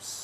Hehehe